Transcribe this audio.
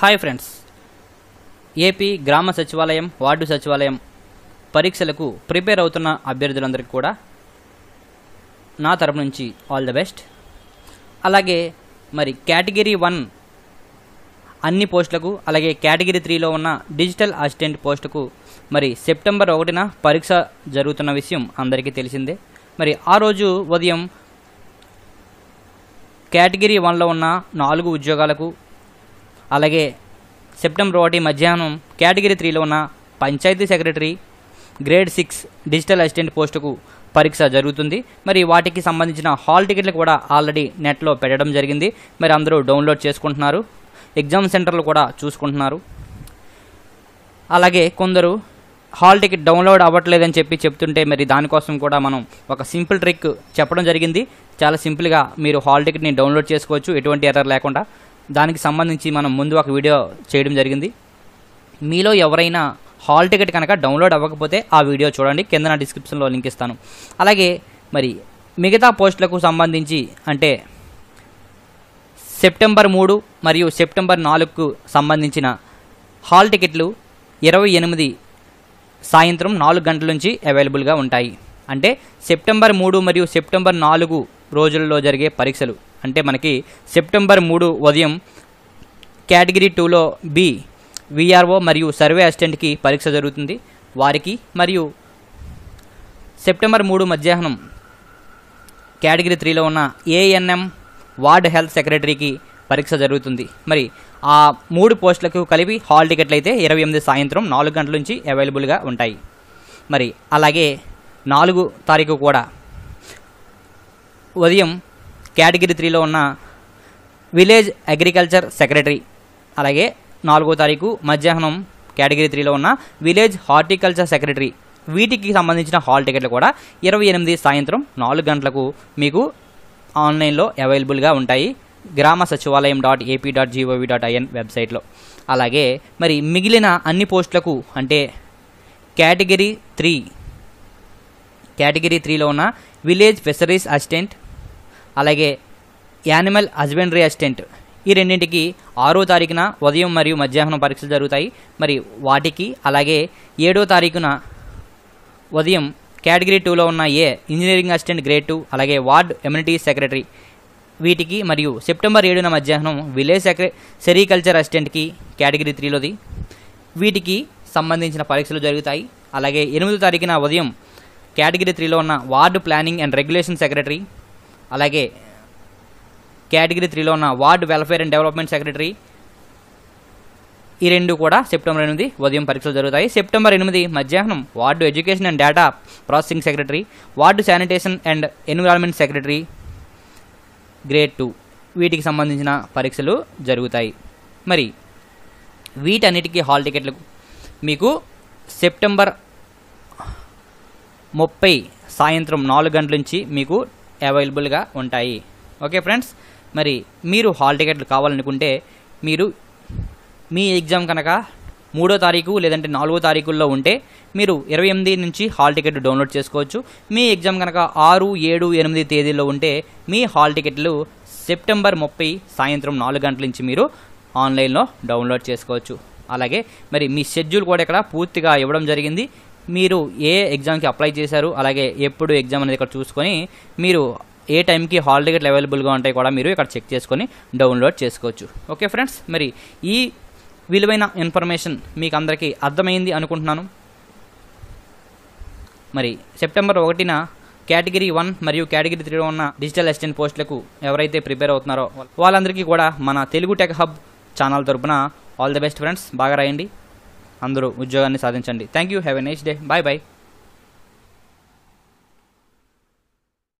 Hi friends. AP గ్రామ సచివాలయం ward సచివాలయం పరీక్షలకు ప్రిపేర్ అవుతున్న అభ్యర్థులందరికీ కూడా నా తరపు నుంచి ఆల్ ద బెస్ట్. అలాగే మరి కేటగిరీ వన్ అన్ని పోస్టులకు అలాగే కేటగిరీ త్రీలో ఉన్న డిజిటల్ అసిస్టెంట్ పోస్టుకు మరి సెప్టెంబర్ ఒకటిన పరీక్ష జరుగుతున్న విషయం అందరికీ తెలిసిందే. మరి ఆ రోజు ఉదయం కేటగిరీ వన్లో ఉన్న నాలుగు ఉద్యోగాలకు అలాగే సెప్టెంబర్ ఒకటి మధ్యాహ్నం కేటగిరీ త్రీలో ఉన్న panchayat secretary grade six digital assistant పోస్టుకు పరీక్ష జరుగుతుంది. మరి వాటికి సంబంధించిన హాల్ టికెట్లు కూడా ఆల్రెడీ నెట్లో పెట్టడం జరిగింది. మరి అందరూ డౌన్లోడ్ చేసుకుంటున్నారు. ఎగ్జామ్ సెంటర్లు కూడా చూసుకుంటున్నారు. అలాగే కొందరు హాల్ టికెట్ డౌన్లోడ్ అవ్వట్లేదని చెప్పి చెప్తుంటే మరి దానికోసం కూడా మనం ఒక సింపుల్ ట్రిక్ చెప్పడం జరిగింది. చాలా సింపుల్గా మీరు హాల్ టికెట్ని డౌన్లోడ్ చేసుకోవచ్చు. ఎటువంటి ఎర్రర్ లేకుండా. దానికి సంబంధించి మనం ముందు ఒక వీడియో చేయడం జరిగింది. మీలో ఎవరైనా హాల్ టికెట్ కనుక డౌన్లోడ్ అవ్వకపోతే ఆ వీడియో చూడండి. కింద నా డిస్క్రిప్షన్లో లింక్ ఇస్తాను. అలాగే మరి మిగతా పోస్టులకు సంబంధించి అంటే సెప్టెంబర్ మూడు మరియు సెప్టెంబర్ నాలుగుకు సంబంధించిన హాల్ టికెట్లు ఇరవై ఎనిమిది సాయంత్రం నాలుగు గంటల నుంచి అవైలబుల్గా ఉంటాయి. అంటే సెప్టెంబర్ మూడు మరియు సెప్టెంబర్ నాలుగు రోజుల్లో జరిగే పరీక్షలు. అంటే మనకి సెప్టెంబర్ మూడు ఉదయం కేటగిరీ టూలో బి విఆర్ఓ మరియు సర్వే అసిస్టెంట్కి పరీక్ష జరుగుతుంది. వారికి మరియు సెప్టెంబర్ మూడు మధ్యాహ్నం కేటగిరీ త్రీలో ఉన్న ఏఎన్ఎం వార్డ్ హెల్త్ సెక్రటరీకి పరీక్ష జరుగుతుంది. మరి ఆ మూడు పోస్టులకు కలిపి హాల్ టికెట్లు అయితే ఇరవై ఎనిమిది సాయంత్రం నాలుగు గంటల నుంచి అవైలబుల్గా ఉంటాయి. మరి అలాగే నాలుగు తారీఖు కూడా ఉదయం కేటగిరీ త్రీలో ఉన్న విలేజ్ అగ్రికల్చర్ సెక్రటరీ అలాగే నాలుగో తారీఖు మధ్యాహ్నం కేటగిరీ త్రీలో ఉన్న విలేజ్ హార్టికల్చర్ సెక్రటరీ. వీటికి సంబంధించిన హాల్ టికెట్లు కూడా ఇరవై ఎనిమిది సాయంత్రం నాలుగు గంటలకు మీకు ఆన్లైన్లో అవైలబుల్గా ఉంటాయి. Grama Sachivalayam dot AP dot GOV dot IN వెబ్సైట్లో. అలాగే మరి మిగిలిన అన్ని పోస్టులకు అంటే కేటగిరీ త్రీ కేటగిరీ త్రీలో ఉన్న విలేజ్ ఫిషరీస్ అసిస్టెంట్ అలాగే యానిమల్ హస్బెండరీ అసిస్టెంట్. ఈ రెండింటికి ఆరో తారీఖున ఉదయం మరియు మధ్యాహ్నం పరీక్షలు జరుగుతాయి. మరి వాటికి అలాగే ఏడో తారీఖున ఉదయం కేటగిరీ టూలో ఉన్న a engineering assistant grade two అలాగే వార్డ్ ఎమ్యూనిటీ సెక్రటరీ వీటికి మరియు సెప్టెంబర్ ఏడున మధ్యాహ్నం విలేజ్ సెక్రె సెరికల్చర్ అసిస్టెంట్కి కేటగిరీ త్రీలోది. వీటికి సంబంధించిన పరీక్షలు జరుగుతాయి. అలాగే ఎనిమిదో తారీఖున ఉదయం కేటగిరీ త్రీలో ఉన్న ward planning and regulation secretary అలాగే కేటగిరీ త్రీలో ఉన్న ward welfare and development secretary. ఈ రెండు కూడా సెప్టెంబర్ ఎనిమిది ఉదయం పరీక్షలు జరుగుతాయి. సెప్టెంబర్ ఎనిమిది మధ్యాహ్నం ward education and data processing secretary ward sanitation and environment secretary grade two. వీటికి సంబంధించిన పరీక్షలు జరుగుతాయి. మరి వీటన్నిటికీ హాల్ టికెట్లు మీకు సెప్టెంబర్ ముప్పై సాయంత్రం నాలుగు గంటల నుంచి మీకు అవైలబుల్గా ఉంటాయి. ఓకే ఫ్రెండ్స్ మరి మీరు హాల్ టికెట్లు కావాలనుకుంటే మీరు మీ ఎగ్జామ్ కనుక మూడో తారీఖు లేదంటే నాలుగో తారీఖుల్లో ఉంటే మీరు ఇరవై ఎనిమిది నుంచి హాల్ టికెట్ డౌన్లోడ్ చేసుకోవచ్చు. మీ ఎగ్జామ్ కనుక ఆరు ఏడు ఎనిమిది తేదీల్లో ఉంటే మీ హాల్ టికెట్లు సెప్టెంబర్ ముప్పై సాయంత్రం నాలుగు గంటల నుంచి మీరు ఆన్లైన్లో డౌన్లోడ్ చేసుకోవచ్చు. అలాగే మరి మీ షెడ్యూల్ కూడా ఇక్కడ పూర్తిగా ఇవ్వడం జరిగింది. మీరు ఏ ఎగ్జామ్కి అప్లై చేశారు అలాగే ఎప్పుడు ఎగ్జామ్ అనేది ఇక్కడ చూసుకొని మీరు ఏ టైంకి హాల్ టికెట్లు అవైలబుల్గా ఉంటాయి కూడా మీరు ఇక్కడ చెక్ చేసుకొని డౌన్లోడ్ చేసుకోవచ్చు. ఓకే ఫ్రెండ్స్ మరి ఈ విలువైన ఇన్ఫర్మేషన్ మీకు అందరికీ అర్థమైంది అనుకుంటున్నాను. మరి సెప్టెంబర్ ఒకటిన కేటగిరీ వన్ మరియు కేటగిరీ త్రీలో ఉన్న డిజిటల్ అసిస్టెంట్ పోస్టులకు ఎవరైతే ప్రిపేర్ అవుతున్నారో వాళ్ళందరికీ కూడా మన తెలుగు టెక్ హబ్ ఛానల్ తరపున ఆల్ ది బెస్ట్ ఫ్రెండ్స్ బాగా రాయండి. అందరూ ఉద్యోగాన్ని సాధించండి. Thank you have a nice day bye bye